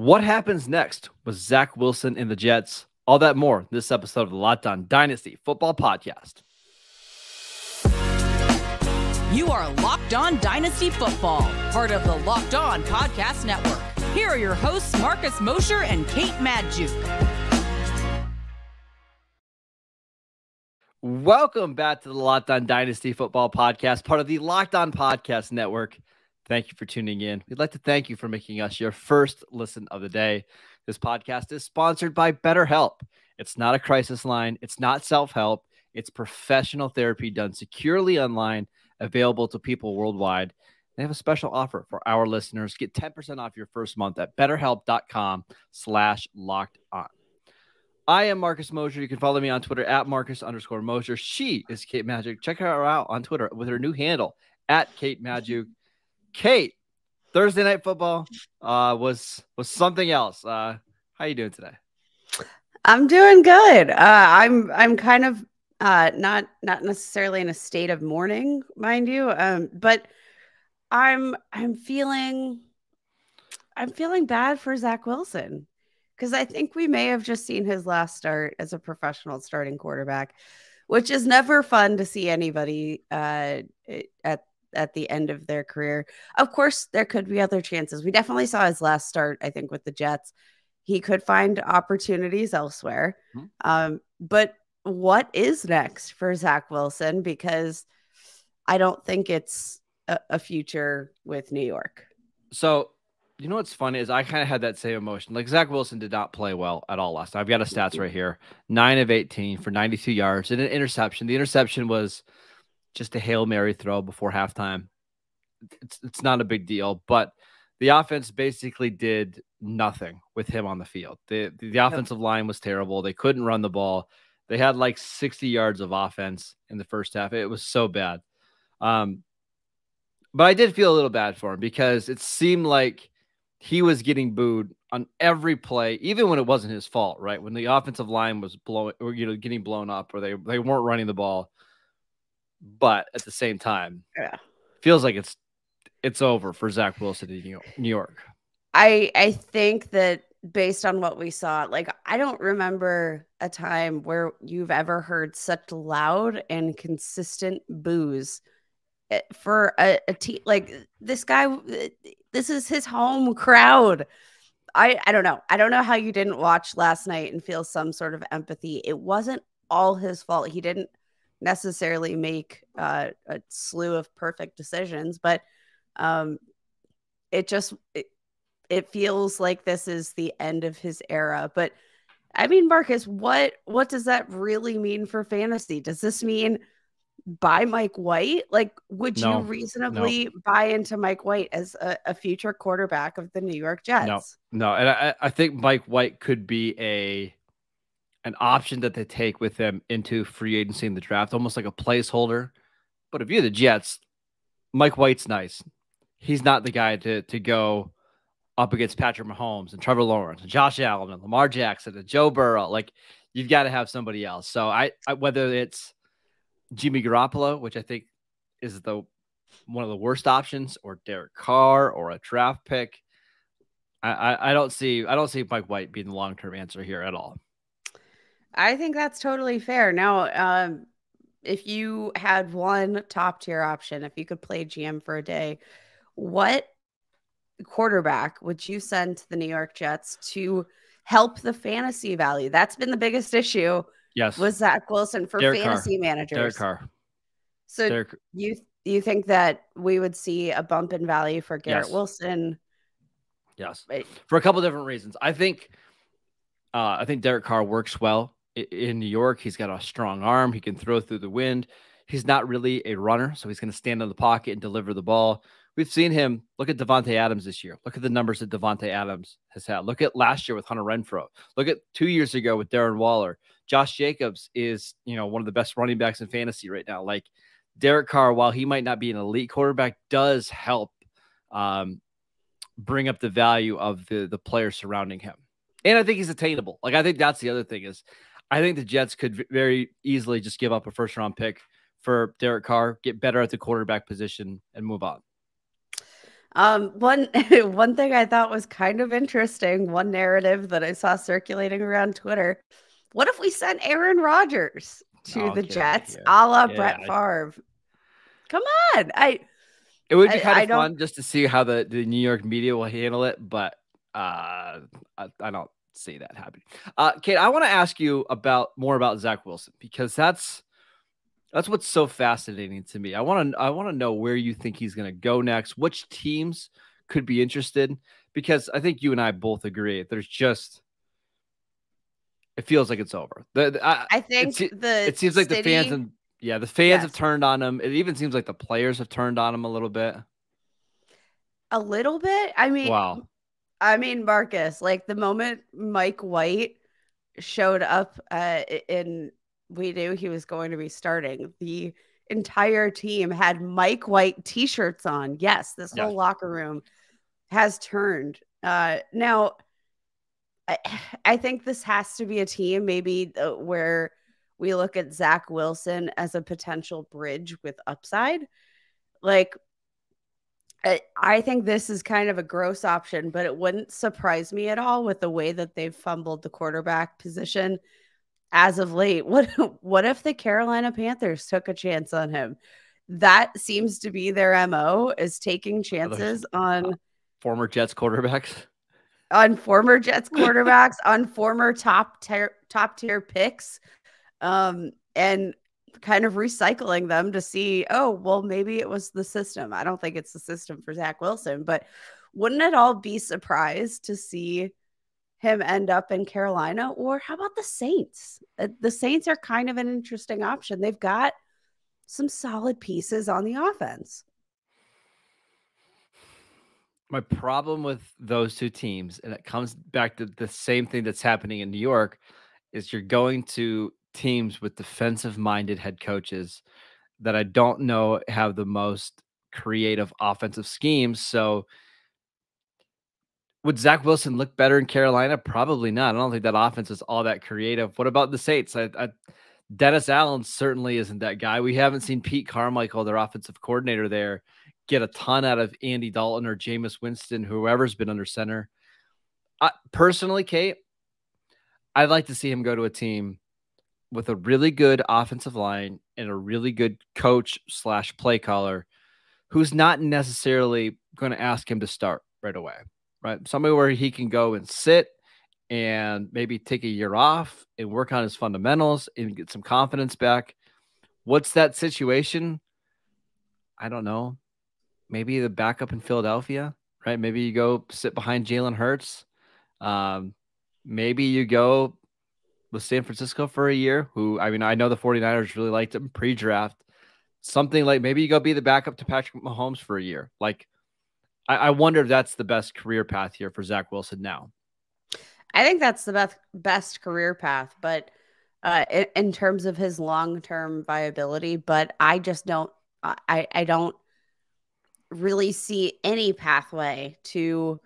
What happens next with Zach Wilson and the Jets? All that more this episode of the Locked On Dynasty Football Podcast. You are Locked On Dynasty Football, part of the Locked On Podcast Network. Here are your hosts, Marcus Mosher and Kate Magdziuk. Welcome back to the Locked On Dynasty Football Podcast, part of the Locked On Podcast Network. Thank you for tuning in. We'd like to thank you for making us your first listen of the day. This podcast is sponsored by BetterHelp. It's not a crisis line, it's not self help, it's professional therapy done securely online, available to people worldwide. They have a special offer for our listeners. Get 10% off your first month at betterhelp.com slash locked on. I am Marcus Mosher. You can follow me on Twitter at Marcus underscore Mosher. She is Kate Magic. Check her out on Twitter with her new handle at Kate Magdziuk. Kate, Thursday night football uh, was was something else. Uh, how you doing today? I'm doing good. Uh, I'm I'm kind of uh, not not necessarily in a state of mourning, mind you, um, but I'm I'm feeling I'm feeling bad for Zach Wilson because I think we may have just seen his last start as a professional starting quarterback, which is never fun to see anybody uh, at at the end of their career. Of course, there could be other chances. We definitely saw his last start, I think, with the Jets. He could find opportunities elsewhere. Mm-hmm. Um, but what is next for Zach Wilson? Because I don't think it's a, a future with New York. So, you know what's funny is I kind of had that same emotion. Like Zach Wilson did not play well at all last time. I've got a stats right here: nine of eighteen for ninety-two yards and an interception. The interception was just a Hail Mary throw before halftime. It's it's not a big deal, but the offense basically did nothing with him on the field. The the, the offensive line was terrible. They couldn't run the ball. They had like 60 yards of offense in the first half. It was so bad. Um, but I did feel a little bad for him because it seemed like he was getting booed on every play, even when it wasn't his fault, right? When the offensive line was blowing or you know getting blown up or they, they weren't running the ball but at the same time, yeah, feels like it's it's over for Zach Wilson in New York. I I think that based on what we saw, like I don't remember a time where you've ever heard such loud and consistent boos eh, for a, a team like this guy. This is his home crowd. I I don't know. I don't know how you didn't watch last night and feel some sort of empathy. It wasn't all his fault. He didn't necessarily make uh, a slew of perfect decisions, but um, it just it, it feels like this is the end of his era. But I mean, Marcus, what what does that really mean for fantasy? Does this mean buy Mike White? Like, would no, you reasonably no. buy into Mike White as a, a, future quarterback of the New York Jets? No, no, and I, I think Mike White could be a an option that they take with them into free agency in the draft, almost like a placeholder. But if you're the Jets, Mike White's nice. He's not the guy to to go up against Patrick Mahomes and Trevor Lawrence and Josh Allen and Lamar Jackson and Joe Burrow. Like you've got to have somebody else. So I, I whether it's Jimmy Garoppolo, which I think is the one of the worst options, or Derek Carr or a draft pick. I, I, I don't see I don't see Mike White being the long term answer here at all. I think that's totally fair. Now, um, if you had one top tier option, if you could play GM for a day, what quarterback would you send to the New York Jets to help the fantasy value? That's been the biggest issue. Yes, was Zach Wilson for Derek fantasy Carr. managers? Derek Carr. So Derek. you you think that we would see a bump in value for Garrett yes. Wilson? Yes, for a couple different reasons. I think uh, I think Derek Carr works well in New York. He's got a strong arm. He can throw through the wind. He's not really a runner, so he's going to stand in the pocket and deliver the ball. We've seen him. Look at Davante Adams this year. Look at the numbers that Davante Adams has had. Look at last year with Hunter Renfrow. Look at two years ago with Darren Waller. Josh Jacobs is, you know, one of the best running backs in fantasy right now. Like Derek Carr, while he might not be an elite quarterback, does help um, bring up the value of the the players surrounding him. And I think he's attainable. Like I think that's the other thing is I think the Jets could very easily just give up a first round pick for Derek Carr, get better at the quarterback position, and move on. Um, one one thing I thought was kind of interesting, one narrative that I saw circulating around Twitter. What if we sent Aaron Rodgers to Oh, the Jets, a la Yeah, Brett I- Favre? Come on, I It would be kind I of don't- fun just to see how the, the New York media will handle it, but uh, I, I don't see that happening. Uh, Kate, I want to ask you about more about Zach Wilson because that's that's what's so fascinating to me. I want to I want to know where you think he's going to go next, which teams could be interested, because I think you and I both agree there's just it feels like it's over. The, the- I, I think se- the it seems like the fans and yeah, the fans have turned on him. It even seems like the players have turned on him a little bit. a little bit. I mean, Wow. I mean, Marcus, like the moment Mike White showed up uh, in, we knew he was going to be starting. The entire team had Mike White t shirts on. Yes, this Yeah. whole locker room has turned. Uh, now, I, I think this has to be a team maybe uh, where we look at Zach Wilson as a potential bridge with upside. Like, I, think this is kind of a gross option, but it wouldn't surprise me at all with the way that they've fumbled the quarterback position as of late. What what if the Carolina Panthers took a chance on him? That seems to be their MO is taking chances on Former Jets quarterbacks. on former Jets quarterbacks, on former top tier top tier picks, um, and kind of recycling them to see, oh, well, maybe it was the system. I don't think it's the system for Zach Wilson, but wouldn't it all be surprised to see him end up in Carolina? Or how about the Saints? Uh, The Saints are kind of an interesting option. They've got some solid pieces on the offense. My problem with those two teams, and it comes back to the same thing that's happening in New York, is you're going to teams with defensive minded head coaches that I don't know have the most creative offensive schemes. So would Zach Wilson look better in Carolina? Probably not. I don't think that offense is all that creative. What about the Saints? I, I, Dennis Allen certainly isn't that guy. We haven't seen Pete Carmichael, their offensive coordinator there, get a ton out of Andy Dalton or Jameis Winston, whoever's been under center. I, personally, Kate, I'd like to see him go to a team with a really good offensive line and a really good coach slash play caller who's not necessarily going to ask him to start right away, right? Somebody where he can go and sit and maybe take a year off and work on his fundamentals and get some confidence back. What's that situation? I don't know. Maybe the backup in Philadelphia, right? Maybe you go sit behind Jalen Hurts. Um, maybe you go with San Francisco for a year, who I mean, I know the 49ers really liked him pre draft. Something like maybe you go be the backup to Patrick Mahomes for a year. Like, I, I wonder if that's the best career path here for Zach Wilson now. I think that's the best best career path, but uh, in, in terms of his long term viability, but I just don't. I I don't really see any pathway to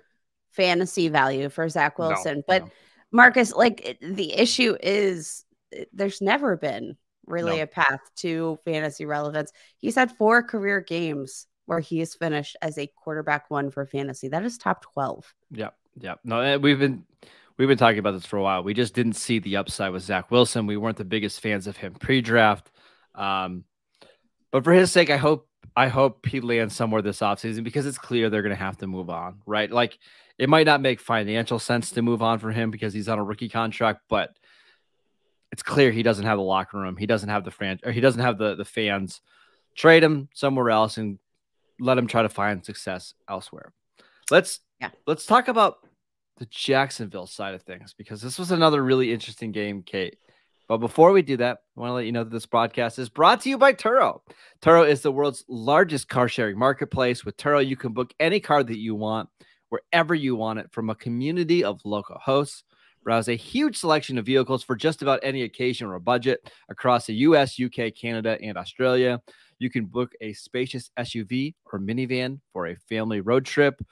fantasy value for Zach No, Wilson. but no. Marcus, like the issue is, there's never been really No. a path to fantasy relevance. He's had four career games where he has finished as a quarterback one for fantasy. That is top twelve. Yeah, yeah. No, eh, we've been we've been talking about this for a while. We just didn't see the upside with Zach Wilson. We weren't the biggest fans of him pre-draft. Um, but for his sake, I hope I hope he lands somewhere this offseason because it's clear they're going to have to move on, right? Like it might not make financial sense to move on for him because he's on a rookie contract, but it's clear he doesn't have the locker room. He doesn't have the fran- or he doesn't have the the fans. Trade him somewhere else and let him try to find success elsewhere. Let's Yeah. let's talk about the Jacksonville side of things because this was another really interesting game, Kate. But before we do that, I want to let you know that this broadcast is brought to you by Turo. Turo is the world's largest car sharing marketplace. With Turo, you can book any car that you want wherever you want it from a community of local hosts. Browse a huge selection of vehicles for just about any occasion or budget across the US, UK, Canada, and Australia. You can book a spacious SUV or minivan for a family road trip,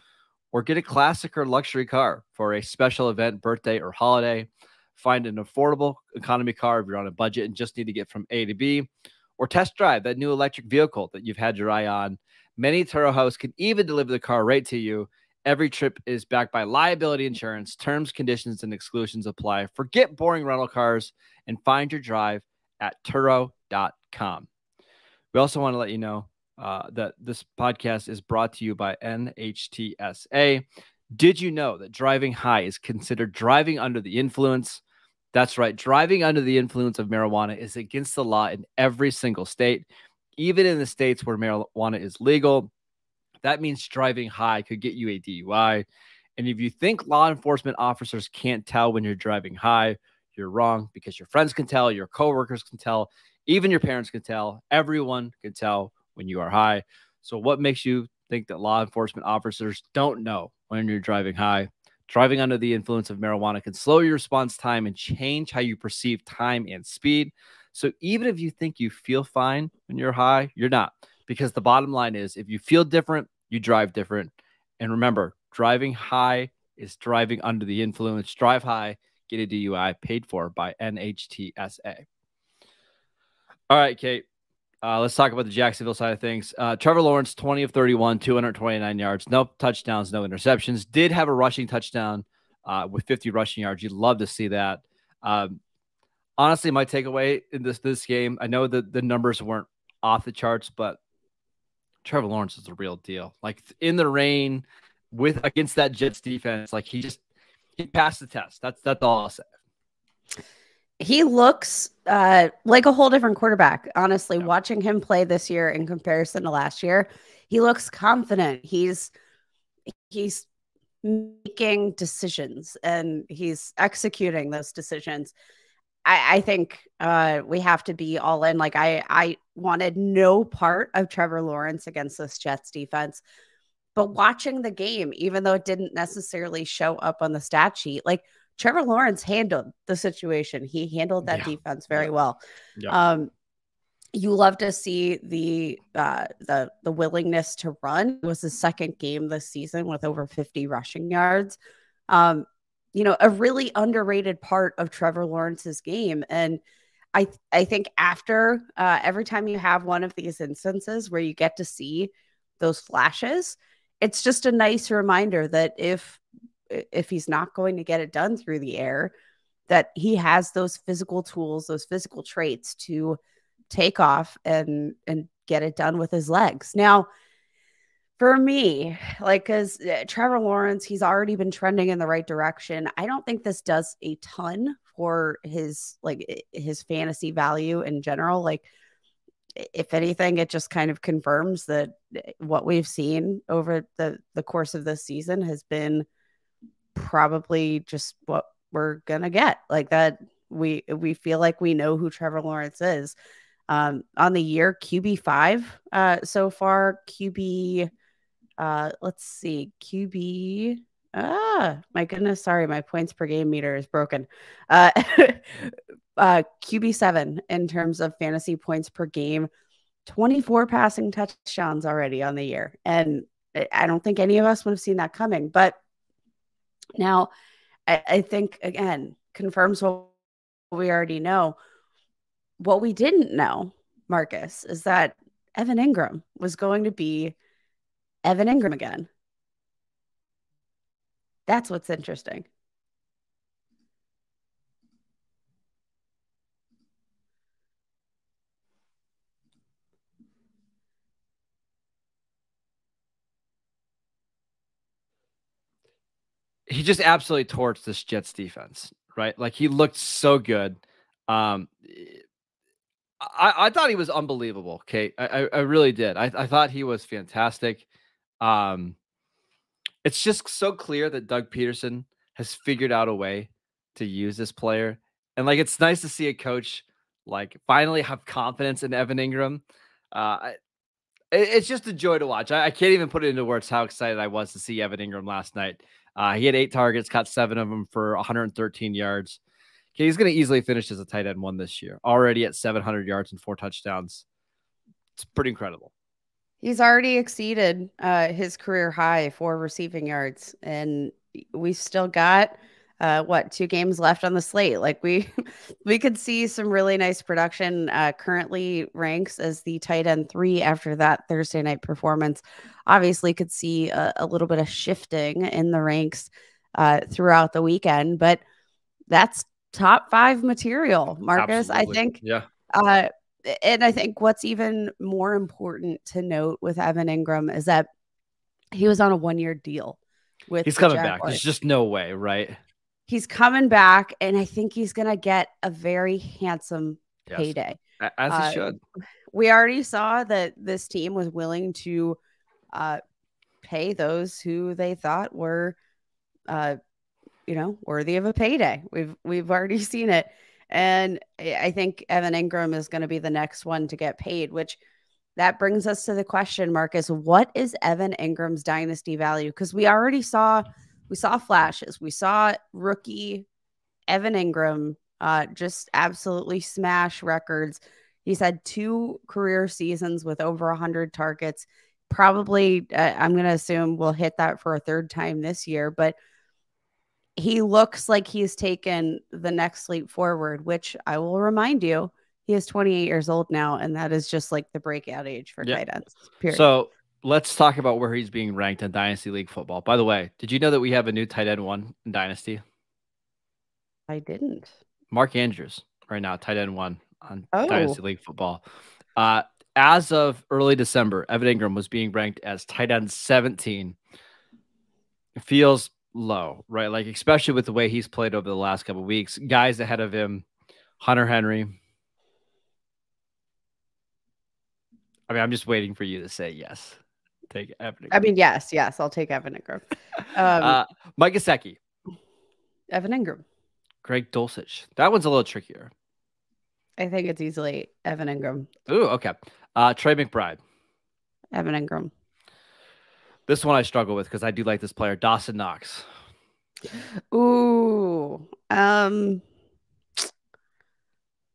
or get a classic or luxury car for a special event, birthday, or holiday. Find an affordable economy car if you're on a budget and just need to get from A to B, or test drive that new electric vehicle that you've had your eye on. Many Turo Hosts can even deliver the car right to you. Every trip is backed by liability insurance. Terms, conditions, and exclusions apply. Forget boring rental cars and find your drive at Turo.com. We also want to let you know uh, that this podcast is brought to you by NHTSA. Did you know that driving high is considered driving under the influence? That's right. Driving under the influence of marijuana is against the law in every single state, even in the states where marijuana is legal. That means driving high could get you a DUI. And if you think law enforcement officers can't tell when you're driving high, you're wrong because your friends can tell, your coworkers can tell, even your parents can tell, everyone can tell when you are high. So, what makes you think that law enforcement officers don't know when you're driving high? Driving under the influence of marijuana can slow your response time and change how you perceive time and speed. So, even if you think you feel fine when you're high, you're not. Because the bottom line is if you feel different, you drive different. And remember, driving high is driving under the influence. Drive high, get a DUI paid for by NHTSA. All right, Kate. Uh, let's talk about the Jacksonville side of things. Uh, Trevor Lawrence, 20 of 31, 229 yards, no touchdowns, no interceptions. Did have a rushing touchdown uh, with 50 rushing yards. You'd love to see that. Um, honestly, my takeaway in this this game, I know that the numbers weren't off the charts, but Trevor Lawrence is the real deal. Like in the rain with against that Jets defense, like he just he passed the test. That's that's all I'll say he looks uh, like a whole different quarterback. Honestly, yeah. watching him play this year in comparison to last year, he looks confident. He's he's making decisions and he's executing those decisions. I, I think uh, we have to be all in. Like I, I wanted no part of Trevor Lawrence against this Jets defense, but watching the game, even though it didn't necessarily show up on the stat sheet, like Trevor Lawrence handled the situation. He handled that yeah. defense very well. Yeah. Um, you love to see the uh, the the willingness to run. It was the second game this season with over 50 rushing yards. Um, you know, a really underrated part of Trevor Lawrence's game. And I I think after uh, every time you have one of these instances where you get to see those flashes, it's just a nice reminder that if if he's not going to get it done through the air, that he has those physical tools, those physical traits to take off and and get it done with his legs. Now, for me, like because uh, Trevor Lawrence, he's already been trending in the right direction. I don't think this does a ton for his like his fantasy value in general. Like, if anything, it just kind of confirms that uh, what we've seen over the the course of this season has been probably just what we're gonna get. Like that, we we feel like we know who Trevor Lawrence is. Um, on the year QB five uh, so far, QB. Uh, let's see, QB. Ah, my goodness, sorry, my points per game meter is broken. Uh, uh, QB seven in terms of fantasy points per game, 24 passing touchdowns already on the year. And I don't think any of us would have seen that coming. But now, I, I think again confirms what we already know. What we didn't know, Marcus, is that Evan Engram was going to be Evan Engram again. That's what's interesting. he just absolutely torched this Jets defense, right? Like he looked so good. Um, I, I thought he was unbelievable, Kate. I, I, really did. I, I thought he was fantastic. Um, it's just so clear that Doug Pederson has figured out a way to use this player. And like it's nice to see a coach like finally have confidence in Evan Engram. Uh, it's just a joy to watch. I, I, can't even put it into words how excited I was to see Evan Engram last night. Uh, he had eight targets, caught seven of them for 113 yards. Okay, he's going to easily finish as a tight end one this year, already at 700 yards and four touchdowns. It's pretty incredible. He's already exceeded uh, his career high for receiving yards, and we've still got uh, what two games left on the slate. Like we we could see some really nice production. Uh, currently ranks as the tight end three after that Thursday night performance. Obviously, could see a, a little bit of shifting in the ranks uh, throughout the weekend, but that's top five material, Marcus. Absolutely. I think. Yeah. And I think what's even more important to note with Evan Engram is that he was on a one year deal with He's coming back. There's just no way, right? he's coming back and I think he's going to get a very handsome Yes. payday. As he Uh, should. We already saw that this team was willing to uh, pay those who they thought were, uh, you know, worthy of a payday. We've we've already seen it, and I think Evan Engram is going to be the next one to get paid. Which that brings us to the question, Marcus: What is Evan Engram's dynasty value? Because we already saw we saw flashes. We saw rookie Evan Engram uh, just absolutely smash records. He's had two career seasons with over 100 targets. Probably, uh, I'm going to assume we'll hit that for a third time this year, but he looks like he's taken the next leap forward, which I will remind you, he is 28 years old now, and that is just like the breakout age for Yeah. tight ends. Period. So let's talk about where he's being ranked in Dynasty League football. By the way, did you know that we have a new tight end one in Dynasty? I didn't. Mark Andrews right now, tight end one on Oh. Dynasty League football. Uh, as of early December, Evan Engram was being ranked as tight end 17. It feels low, right? Like, especially with the way he's played over the last couple of weeks. Guys ahead of him, Hunter Henry. I mean, I'm just waiting for you to say yes. Take Evan I mean, yes, yes, I'll take Evan Engram. Um, uh, Mike Gesicki, Evan Engram. Greg Dulcich. That one's a little trickier. I think it's easily Evan Engram. Ooh, okay. Uh, Trey McBride. Evan Engram. This one I struggle with because I do like this player, Dawson Knox. Ooh. Um.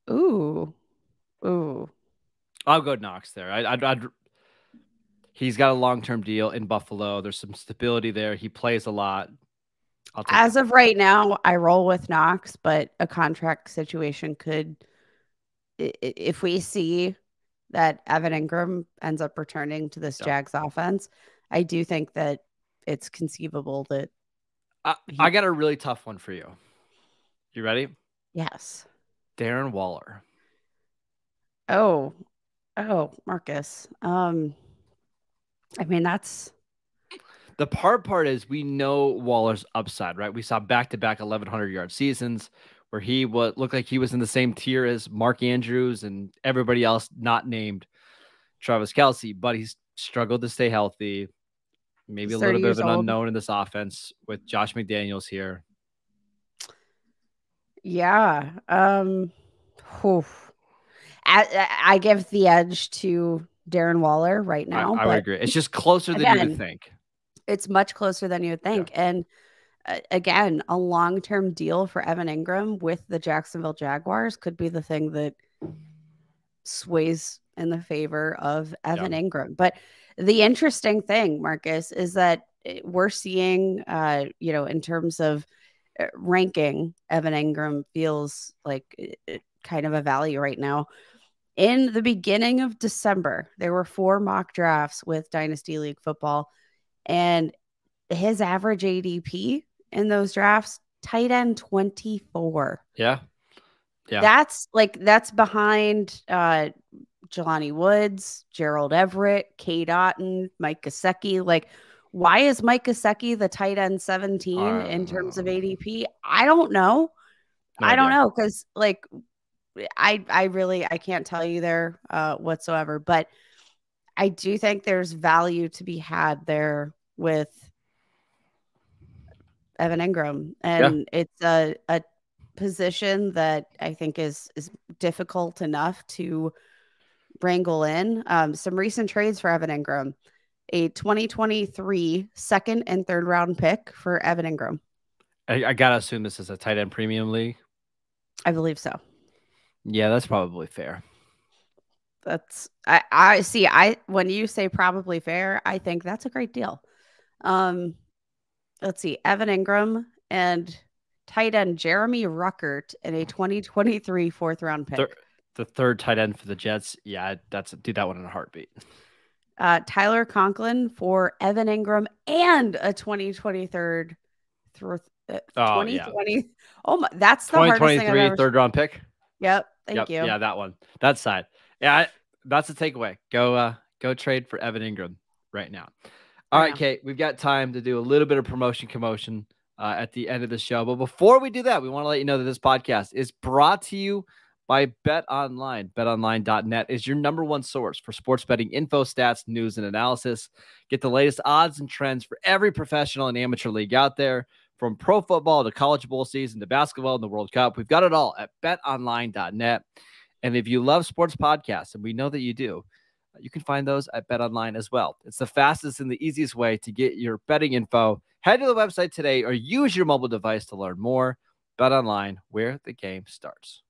Ooh. Ooh. I'll go Knox there. I, I'd, I'd he's got a long term deal in Buffalo. There's some stability there. He plays a lot. As of right now, I roll with Knox, but a contract situation could, if we see that Evan Engram ends up returning to this Yeah. Jags offense, I do think that it's conceivable that I, I got a really tough one for you. You ready? yes. Darren Waller. Oh, oh, Marcus. Um, I mean that's The part part is we know Waller's upside, right? We saw back to back 1100 yard seasons where he was looked like he was in the same tier as Mark Andrews and everybody else not named Travis Kelce, but he's struggled to stay healthy. Maybe a little bit of an old. unknown in this offense with Josh McDaniels here. Yeah. Um. I, I give the edge to Darren Waller right now, I but would agree. It's just closer than you would think. it's much closer than you would think. And uh, again, a long-term deal for Evan Engram with the Jacksonville Jaguars could be the thing that sways in the favor of Evan Engram. But the interesting thing, Marcus, is that eh, we're seeing, uh, you know, in terms of uh, ranking, Evan Engram feels like uh, kind of a value right now. In the beginning of December, there were four mock drafts with Dynasty League football, and his average ADP in those drafts, tight end 24. Yeah. Yeah. That's like that's behind uh Jelani Woods, Gerald Everett, Cade Otton, Mike Gesicki. Like, why is Mike Gesicki the tight end 17 in terms of ADP? I don't know. No I don't idea. know because like I I really I can't tell you there uh whatsoever, but I do think there's value to be had there with Evan Engram. And it's a a position that I think is is difficult enough to wrangle in. Um, some recent trades for Evan Engram. A 2023 second and third round pick for Evan Engram. I, I gotta assume this is a tight end premium league. I believe so. Yeah, that's probably fair. That's I I see I when you say probably fair, I think that's a great deal. Um let's see, Evan Engram and tight end Jeremy Ruckert in a 2023 fourth round pick. Thir- the third tight end for the Jets. Yeah, that's do that one in a heartbeat. Uh, Tyler Conklin for Evan Engram and a 2023 third, th- uh, Oh, 2020. yeah. Oh my, that's the hardest thing I've 2023 ever. third round pick. Yep. Thank Yep, you. Yeah, that one. That side. Yeah, I, that's the takeaway. Go uh go trade for Evan Engram right now. All right, Yeah. Kate, we've got time to do a little bit of promotion commotion uh, at the end of the show. But before we do that, we want to let you know that this podcast is brought to you by Bet Online. BetOnline.net is your number one source for sports betting info, stats, news, and analysis. Get the latest odds and trends for every professional and amateur league out there, from pro football to college bowl season to basketball and the World Cup. We've got it all at BetOnline.net. And if you love sports podcasts, and we know that you do, you can find those at BetOnline as well. It's the fastest and the easiest way to get your betting info. Head to the website today or use your mobile device to learn more. BetOnline, where the game starts.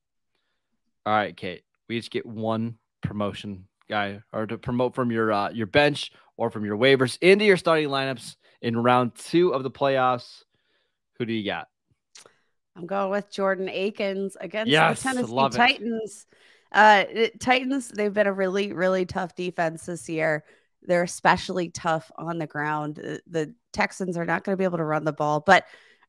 All right, Kate, we each get one promotion guy or to promote from your uh, your bench or from your waivers into your starting lineups in round two of the playoffs. Who do you got? I'm going with Jordan Akins against Yes, the Tennessee. Titans. Uh, Titans, they've been a really, really tough defense this year. They're especially tough on the ground. Uh, The Texans are not going to be able to run the ball, but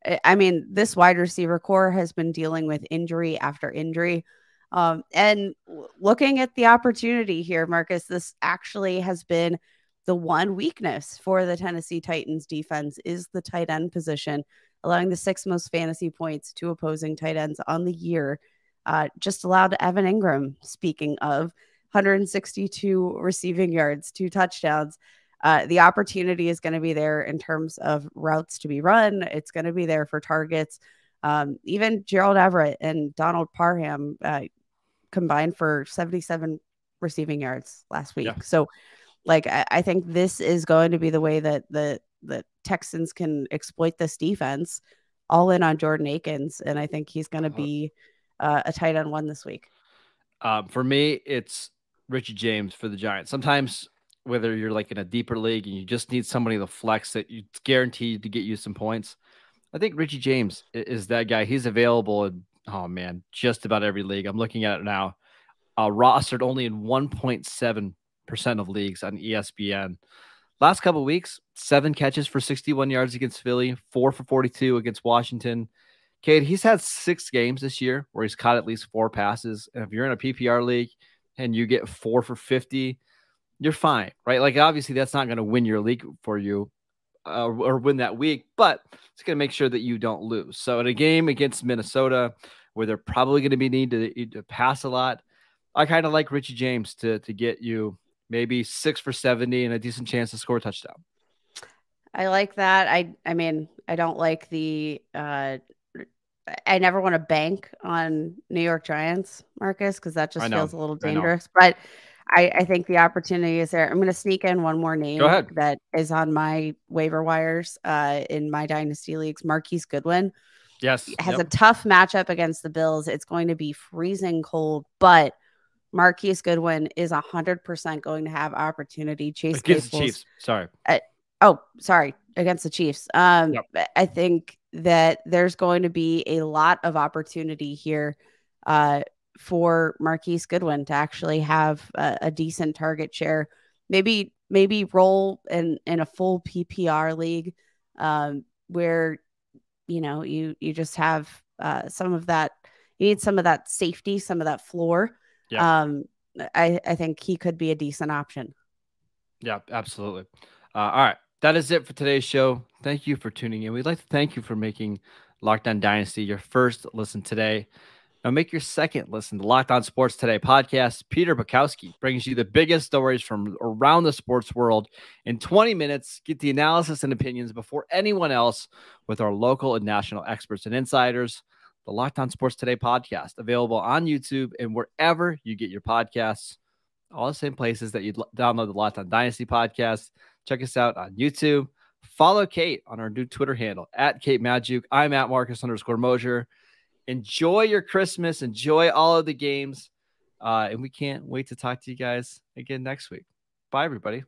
uh, I mean, this wide receiver core has been dealing with injury after injury. Um, and looking at the opportunity here, Marcus, this actually has been the one weakness for the Tennessee Titans defense is the tight end position allowing the sixth most fantasy points to opposing tight ends on the year. Uh, just allowed Evan Engram, speaking of 162 receiving yards, two touchdowns. Uh, the opportunity is going to be there in terms of routes to be run. It's going to be there for targets. Um, even Gerald Everett and Donald Parham uh, combined for 77 receiving yards last week. Yeah. So, like, I, I think this is going to be the way that the the Texans can exploit this defense. All in on Jordan Akins, and I think he's going to Uh-huh. be uh, a tight end one this week. Um, for me, it's Richie James for the Giants. Sometimes, whether you're like in a deeper league and you just need somebody to flex that it's guaranteed to get you some points, I think Richie James is that guy. He's available in oh man, just about every league. I'm looking at it now. Uh, rostered only in 1.7 percent of leagues on ESPN. Last couple weeks, seven catches for 61 yards against Philly, four for 42 against Washington. Kate, he's had six games this year where he's caught at least four passes. And if you're in a PPR league and you get four for 50, you're fine, right? Like, obviously, that's not going to win your league for you uh, or win that week, but it's going to make sure that you don't lose. So, in a game against Minnesota, where they're probably going to be need to, to pass a lot, I kind of like Richie James to, to get you maybe six for 70 and a decent chance to score a touchdown. I like that. I I mean, I don't like the uh I never want to bank on New York Giants, Marcus, because that just know. feels a little I dangerous. But I, I think the opportunity is there. I'm going to sneak in one more name that is on my waiver wires uh, in my dynasty leagues. Marquise Goodwin Yes. has yep. a tough matchup against the Bills. It's going to be freezing cold, but Marquise Goodwin is 100% going to have opportunity. Chase against the Chiefs. Sorry. Oh, sorry, against the Chiefs. Um, Yep. I think that there's going to be a lot of opportunity here uh, for Marquise Goodwin to actually have a, a decent target share. Maybe maybe roll in in a full PPR league um, where you know you you just have uh, some of that. You need some of that safety, some of that floor. Yeah. Um, I I think he could be a decent option. Yeah, absolutely. Uh, all right. That is it for today's show. Thank you for tuning in. We'd like to thank you for making Locked On Dynasty your first listen today. Now make your second listen to Locked On Sports Today podcast. Peter Bukowski brings you the biggest stories from around the sports world in 20 minutes. Get the analysis and opinions before anyone else with our local and national experts and insiders. The Locked On Sports Today podcast available on YouTube and wherever you get your podcasts. All the same places that you download the Locked On Dynasty podcast. Check us out on YouTube. Follow Kate on our new Twitter handle at Kate Magdziuk. I'm at Marcus underscore Mosher. Enjoy your Christmas. Enjoy all of the games. Uh, and we can't wait to talk to you guys again next week. Bye, everybody.